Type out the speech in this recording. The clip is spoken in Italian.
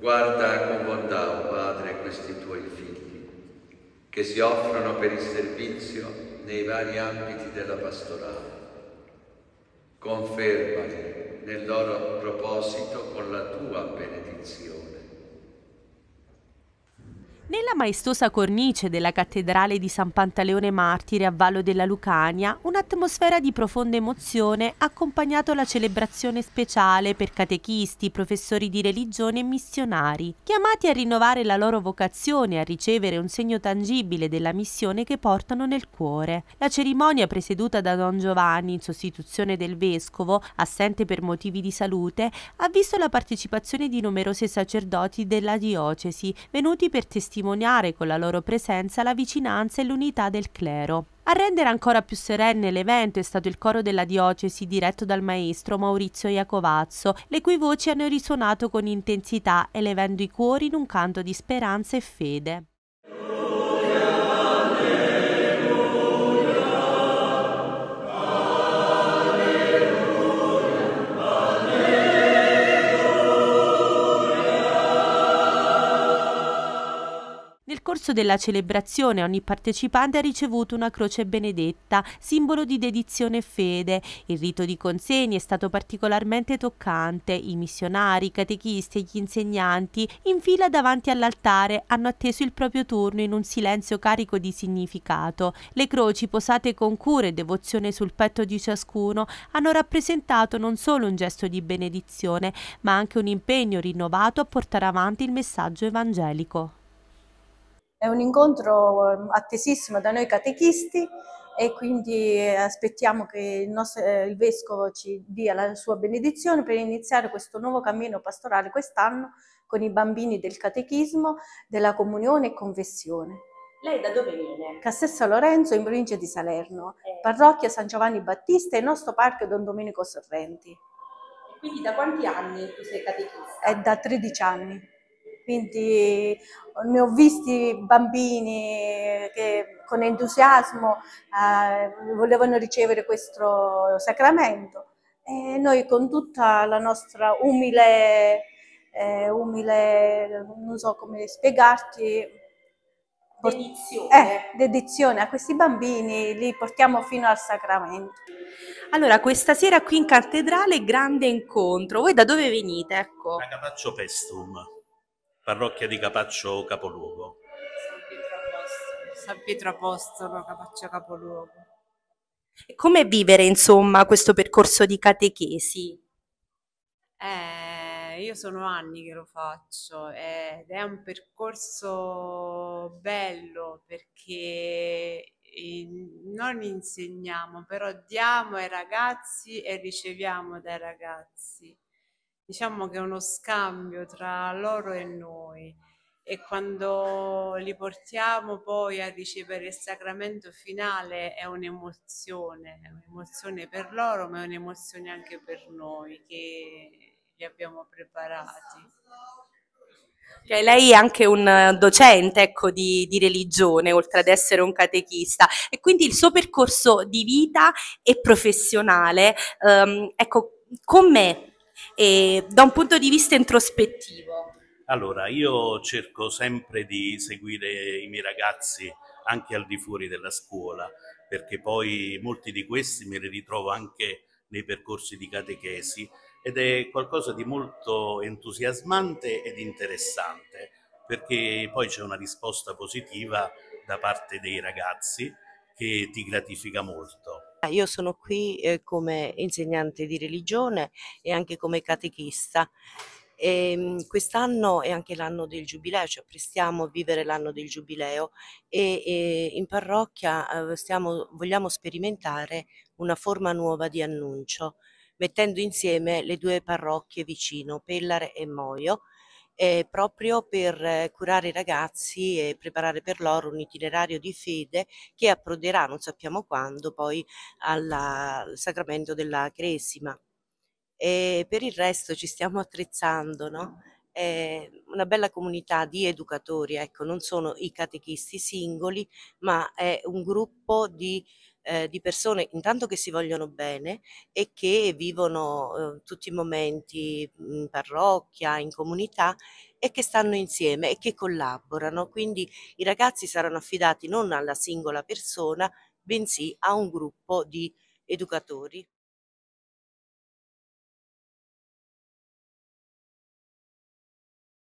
Guarda con bontà, oh Padre, questi tuoi figli, che si offrono per il servizio nei vari ambiti della pastorale. Confermali nel loro proposito con la tua benedizione nella maestosa cornice della cattedrale di San Pantaleone Martire a Vallo della Lucania, un'atmosfera di profonda emozione ha accompagnato la celebrazione speciale per catechisti, professori di religione e missionari, chiamati a rinnovare la loro vocazione e a ricevere un segno tangibile della missione che portano nel cuore. La cerimonia presieduta da Don Giovanni in sostituzione del vescovo, assente per motivi di salute, ha visto la partecipazione di numerosi sacerdoti della diocesi, venuti per testimoniare testimoniare con la loro presenza la vicinanza e l'unità del clero. A rendere ancora più serenne l'evento è stato il coro della diocesi diretto dal maestro Maurizio Iacovazzo, le cui voci hanno risuonato con intensità, elevando i cuori in un canto di speranza e fede. Corso della celebrazione ogni partecipante ha ricevuto una croce benedetta, simbolo di dedizione e fede. Il rito di consegna è stato particolarmente toccante. I missionari, i catechisti e gli insegnanti, in fila davanti all'altare, hanno atteso il proprio turno in un silenzio carico di significato. Le croci posate con cura e devozione sul petto di ciascuno hanno rappresentato non solo un gesto di benedizione, ma anche un impegno rinnovato a portare avanti il messaggio evangelico. È un incontro ehm, attesissimo da noi catechisti e quindi aspettiamo che il, nostro, eh, il Vescovo ci dia la sua benedizione per iniziare questo nuovo cammino pastorale quest'anno con i bambini del catechismo, della comunione e confessione. Lei da dove viene? Cassessa Lorenzo, in provincia di Salerno, eh. parrocchia San Giovanni Battista e il nostro parco Don Domenico Sorrenti. E quindi da quanti anni tu sei catechista? È da 13 anni quindi ne ho visti bambini che con entusiasmo eh, volevano ricevere questo sacramento e noi con tutta la nostra umile, eh, umile non so come spiegarti, dedizione. Eh, dedizione a questi bambini, li portiamo fino al sacramento. Allora, questa sera qui in cattedrale grande incontro. Voi da dove venite? Ecco. Da Capaccio Pestum parrocchia di Capaccio capoluogo. San Pietro Apostolo, Capaccio capoluogo. E come vivere insomma questo percorso di catechesi? Eh, io sono anni che lo faccio ed è un percorso bello perché non insegniamo, però diamo ai ragazzi e riceviamo dai ragazzi diciamo che è uno scambio tra loro e noi e quando li portiamo poi a ricevere il sacramento finale è un'emozione, è un'emozione per loro ma è un'emozione anche per noi che li abbiamo preparati. Cioè, lei è anche un docente ecco, di, di, religione, oltre ad essere un catechista, e quindi il suo percorso di vita e professionale, um, ecco, con me e da un punto di vista introspettivo? Allora, io cerco sempre di seguire i miei ragazzi anche al di fuori della scuola, perché poi molti di questi me li ritrovo anche nei percorsi di catechesi ed è qualcosa di molto entusiasmante ed interessante, perché poi c'è una risposta positiva da parte dei ragazzi che ti gratifica molto. Io sono qui eh, come insegnante di religione e anche come catechista. E, ehm, quest'anno è anche l'anno del giubileo, cioè prestiamo a vivere l'anno del giubileo e, e in parrocchia eh, stiamo, vogliamo sperimentare una forma nuova di annuncio, mettendo insieme le due parrocchie vicino, Pellare e Moio, eh, proprio per curare i ragazzi e preparare per loro un itinerario di fede che approderà, non sappiamo quando, poi alla, al sacramento della Cresima. E per il resto ci stiamo attrezzando, no? È una bella comunità di educatori, ecco, non sono i catechisti singoli, ma è un gruppo di eh, di persone intanto che si vogliono bene e che vivono eh, tutti i momenti in parrocchia, in comunità e che stanno insieme e che collaborano. Quindi i ragazzi saranno affidati non alla singola persona, bensì a un gruppo di educatori.